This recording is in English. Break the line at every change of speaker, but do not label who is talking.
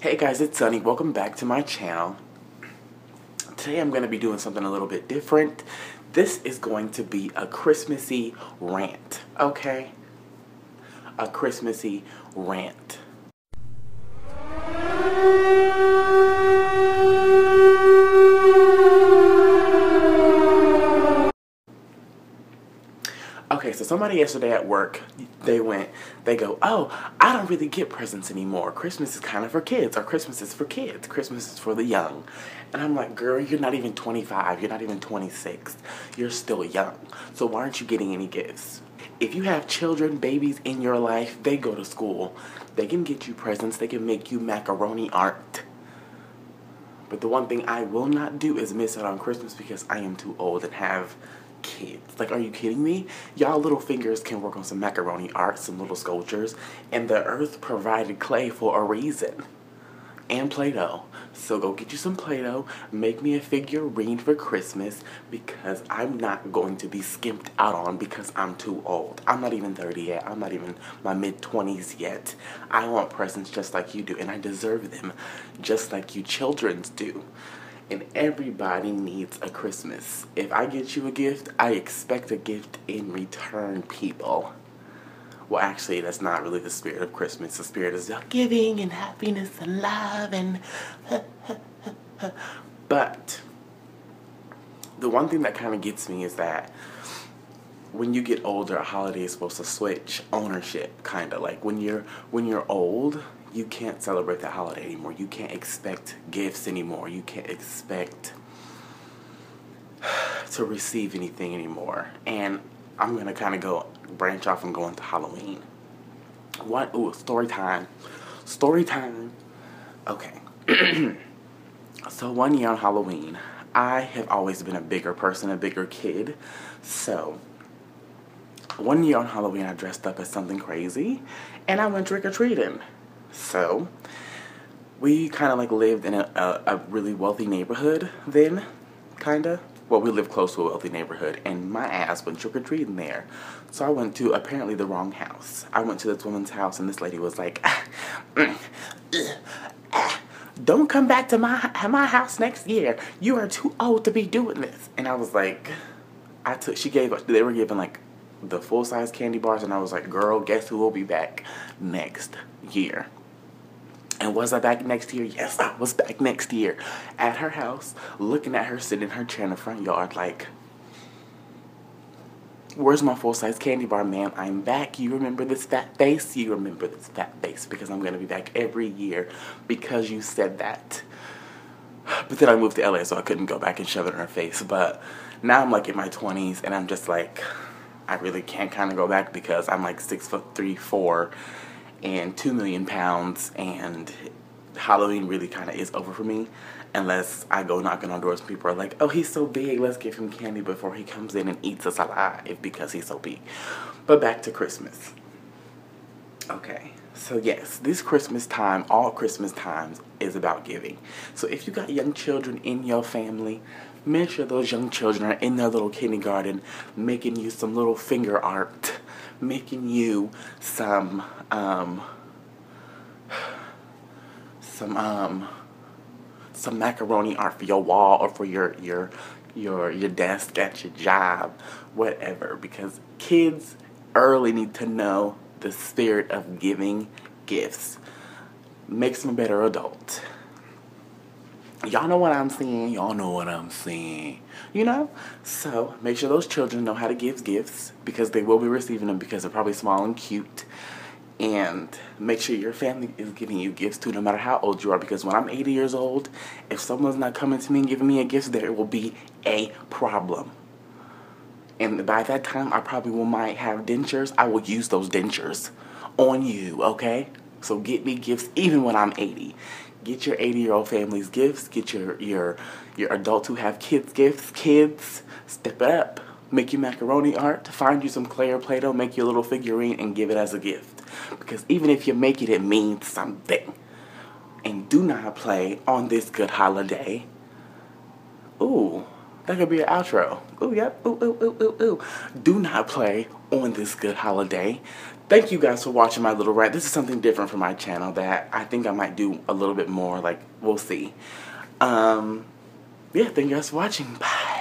Hey guys, it's Sonney. Welcome back to my channel. Today I'm going to be doing something a little bit different. This is going to be a Christmassy rant, okay? A Christmassy rant. Okay, so somebody yesterday at work, they went, they go, oh, I don't really get presents anymore. Christmas is kind of for kids, or Christmas is for kids. Christmas is for the young. And I'm like, girl, you're not even 25. You're not even 26. You're still young. So why aren't you getting any gifts? If you have children, babies in your life, they go to school. They can get you presents. They can make you macaroni art. But the one thing I will not do is miss out on Christmas because I am too old and have kids. Like, are you kidding me? Y'all little fingers can work on some macaroni art, some little sculptures, and the earth provided clay for a reason. And Play-Doh. So go get you some Play-Doh, make me a figurine for Christmas because I'm not going to be skimped out on because I'm too old. I'm not even 30 yet. I'm not even my mid-20s yet. I want presents just like you do and I deserve them just like you children's do and everybody needs a Christmas. If I get you a gift, I expect a gift in return, people. Well, actually, that's not really the spirit of Christmas. The spirit is giving and happiness and love and. but the one thing that kind of gets me is that when you get older, a holiday is supposed to switch ownership, kind of like when you're when you're old you can't celebrate that holiday anymore. You can't expect gifts anymore. You can't expect to receive anything anymore. And I'm gonna kind of go branch off and go into Halloween. What? Ooh, story time. Story time. Okay. so one year on Halloween, I have always been a bigger person, a bigger kid. So one year on Halloween, I dressed up as something crazy, and I went trick or treating. So, we kind of like lived in a, a, a really wealthy neighborhood then, kind of. Well, we lived close to a wealthy neighborhood, and my ass went trick or treating there. So I went to apparently the wrong house. I went to this woman's house, and this lady was like, ah, mm, ah, "Don't come back to my my house next year. You are too old to be doing this." And I was like, I took. She gave. They were giving like the full size candy bars, and I was like, "Girl, guess who will be back next year?" And was I back next year? Yes, I was back next year at her house, looking at her sitting in her chair in the front yard, like, Where's my full size candy bar, ma'am? I'm back. You remember this fat face? You remember this fat face because I'm going to be back every year because you said that. But then I moved to LA, so I couldn't go back and shove it in her face. But now I'm like in my 20s, and I'm just like, I really can't kind of go back because I'm like six foot three, four, and 2 million pounds and Halloween really kind of is over for me unless I go knocking on doors and people are like, oh, he's so big, let's give him candy before he comes in and eats us alive because he's so big. But back to Christmas. Okay, so yes, this Christmas time, all Christmas times is about giving. So if you got young children in your family, make sure those young children are in their little kindergarten making you some little finger art making you some um, some um, some macaroni art for your wall or for your your your your desk at your job, whatever. Because kids early need to know the spirit of giving gifts. Makes them a better adult. Y'all know what I'm saying. Y'all know what I'm saying. You know? So make sure those children know how to give gifts because they will be receiving them because they're probably small and cute. And make sure your family is giving you gifts too, no matter how old you are. Because when I'm 80 years old, if someone's not coming to me and giving me a gift, there will be a problem. And by that time, I probably will might have dentures. I will use those dentures on you, okay? So get me gifts even when I'm 80. Get your 80 year old family's gifts. Get your, your, your adults who have kids gifts. Kids, step it up. Make your macaroni art. To find you some clay or Play-Doh. Make you a little figurine and give it as a gift. Because even if you make it, it means something. And do not play on this good holiday. Ooh, That could be an outro. Ooh, yep. Ooh, ooh, ooh, ooh, ooh. Do not play on this good holiday. Thank you guys for watching my little rant. This is something different from my channel that I think I might do a little bit more. Like, we'll see. Um, yeah, thank you guys for watching. Bye.